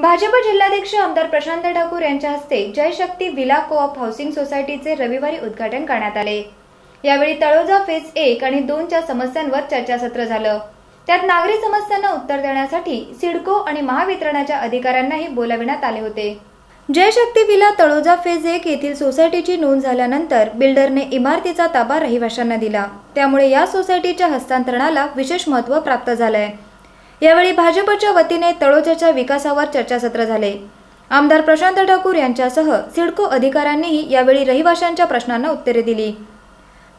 भाजप जिल्हाध्यक्ष आमदार प्रशांत ठाकूर यांच्या हस्ते Jai Shakti villa coop housing सोसायटीचे रविवारी उद्घाटन करण्यात आले. यावेळी तळोजा फेज एक आणि दोनच्या समस्यांवर चर्चासत्र झालं. त्यात नागरी समस्यांना उत्तर देण्यासाठी सिडको आणि महावितरणाच्या अधिकाऱ्यांनाही बोलाविण्यात आले होते. जय शक्ती विला तळोजा फेज एक येथील सोसायटीची नोंद झाल्यानंतर बिल्डरने इमारतीचा ताबा रहिवाशांना दिला. त्यामुळे या सोसायटीच्या हस्तांतरणाला विशेष महत्त्व प्राप्त झालंय. यावेळी भाजपच्या वतीने तळोजाच्या विकासावर चर्चासत्र झाले. आमदार प्रशांत ठाकूर यांच्यासह सिडको अधिकाऱ्यांनीही यावेळी रहिवाशांच्या प्रश्नांना उत्तरे दिली.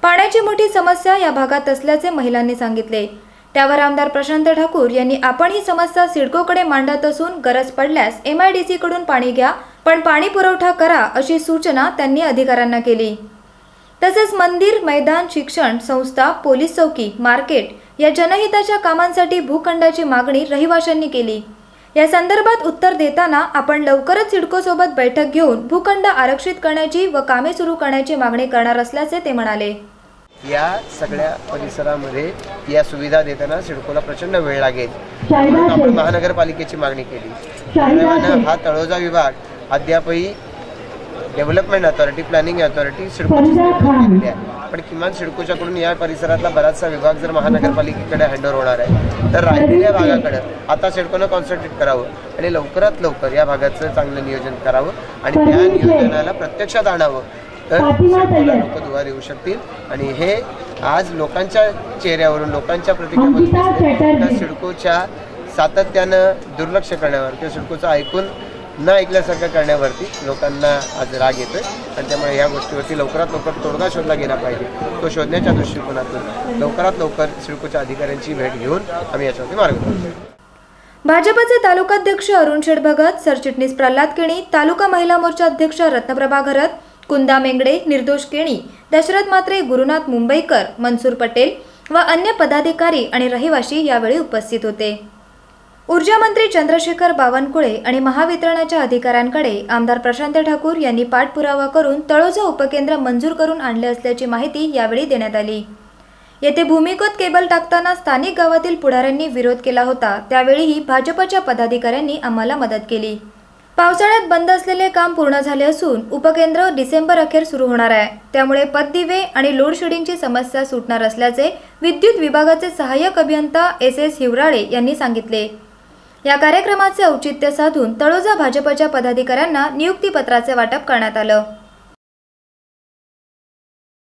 पाण्याची मोठी समस्या या भागात असल्याचे महिलांनी सांगितले. त्यावर आमदार प्रशांत ठाकूर यांनी आपण ही समस्या सिडकोकडे मांडत असून गरज पडल्यास एम आय डी सी कडून पाणी घ्या पण पाणी पुरवठा करा अशी सूचना त्यांनी अधिकाऱ्यांना केली. तसेच मंदिर मैदान शिक्षण संस्था पोलीस चौकी मार्केट या जनहिताच्या कामांसाठी भूखंडाची मागणी रहिवाशांनी केली. या संदर्भात उत्तर देताना आपण लवकरच सिडको सोबत बैठक घेऊन भूखंड आरक्षित करण्याची व कामे सुरू करण्याची मागणी करणार असल्याचे ते म्हणाले. या सगळ्या परिसरामध्ये या सुविधा देताना सिडकोला प्रचंड वेळ लागेल. म्हणून आपण महानगरपालिकेची मागणी केली. हा तळोजा विभाग अद्यापही डेव्हलपमेंट अथॉरिटी प्लॅनिंग अथॉरिटी सिडकोची पण किमान सिडकोच्याकडून या परिसरातला बराचसा विभाग जर महानगरपालिकेकडे हँडओव्हर होणार आहे तर राहिलेल्या भागाकडे आता सिडकोनं कॉन्सन्ट्रेट करावं आणि लवकरात लवकर या भागाचं चांगलं नियोजन करावं आणि त्या नियोजनाला प्रत्यक्षात आणावं. तर लोक दुवा देऊ शकतील. आणि हे आज लोकांच्या चेहऱ्यावरून लोकांच्या. त्या सिडकोच्या सातत्यानं दुर्लक्ष करण्यावर किंवा सिडकोचं ऐकून न ऐकल्यासारखं करण्यावरती लोकांना आज राग येतोय. आणि त्यामुळे या गोष्टीवरती लवकरात लवकर तोडगा शोधला गेला पाहिजे. तो शोधण्याच्या दृष्टिकोनातून लवकरात लवकर सिडकोच्या अधिकाऱ्यांची भेट घेऊन आम्ही याच्यावरती मार्ग भाजपचे तालुकाध्यक्ष अरुण शेठ भगत सरचिटणीस प्रल्हाद केणी तालुका महिला मोर्चा अध्यक्ष रत्नप्रभा घरत कुंदा मेंगडे निर्दोष केणी दशरथ मात्रे गुरुनाथ मुंबईकर मनसूर पटेल व अन्य पदाधिकारी आणि रहिवासी यावेळी उपस्थित होते. ऊर्जा मंत्री चंद्रशेखर बावनकुळे आणि महावितरणाच्या अधिकाऱ्यांकडे आमदार प्रशांत ठाकूर यांनी पाठपुरावा करून तळोजा उपकेंद्र मंजूर करून आणले असल्याची माहिती यावेळी देण्यात आली. येथे भूमिगत केबल टाकताना स्थानिक गावातील पुढाऱ्यांनी विरोध केला होता. त्यावेळीही भाजपच्या पदाधिकाऱ्यांनी आम्हाला मदत केली. पावसाळ्यात बंद असलेले काम पूर्ण झाले असून उपकेंद्र डिसेंबर अखेर सुरू होणार आहे. त्यामुळे पतदिवे आणि लोडशेडिंगची समस्या सुटणार असल्याचे विद्युत विभागाचे सहाय्यक अभियंता एस एस हिवराळे यांनी सांगितले. या कार्यक्रमाचे औचित्य साधून तळोजा भाजपच्या पदाधिकाऱ्यांना नियुक्तीपत्राचे वाटप करण्यात आलं.